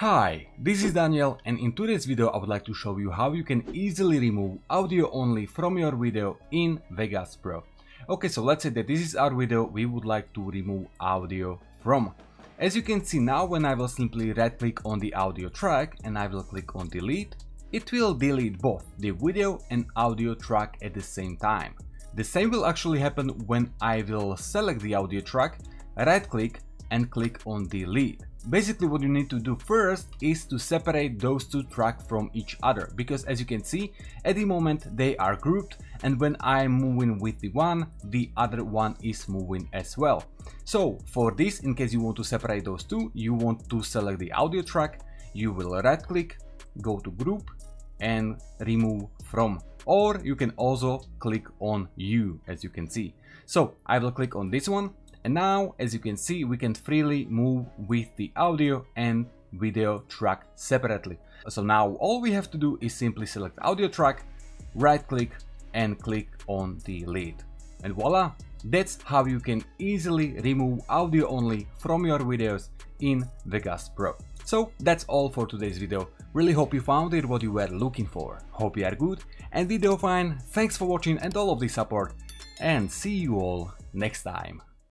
Hi, this is Daniel and in today's video I would like to show you how you can easily remove audio only from your video in Vegas Pro. Okay, so let's say that this is our video we would like to remove audio from. As you can see now when I will simply right click on the audio track and I will click on delete, it will delete both the video and audio track at the same time. The same will actually happen when I will select the audio track, right click and click on delete. Basically what you need to do first is to separate those two tracks from each other because as you can see at the moment they are grouped and when I'm moving with the one the other one is moving as well. So for this in case you want to separate those two you want to select the audio track you will right click go to group and remove from or you can also click on U as you can see. So I will click on this one and now, as you can see, we can freely move with the audio and video track separately. So now all we have to do is simply select audio track, right click and click on the delete. And voila, that's how you can easily remove audio only from your videos in Vegas Pro. So that's all for today's video. Really hope you found it what you were looking for. Hope you are good and video fine. Thanks for watching and all of the support and see you all next time.